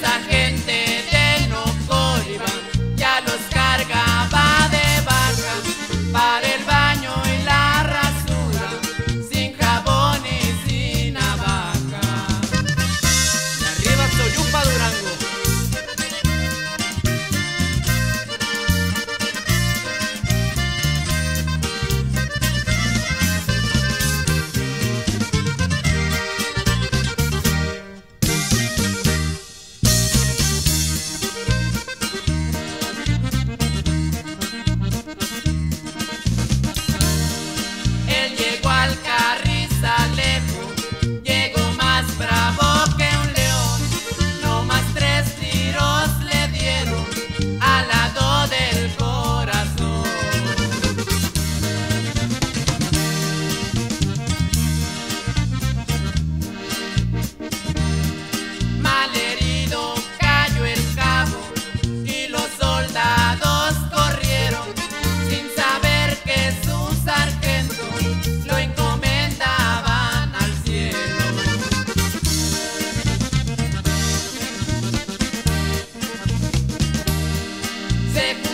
mensaje. Zip.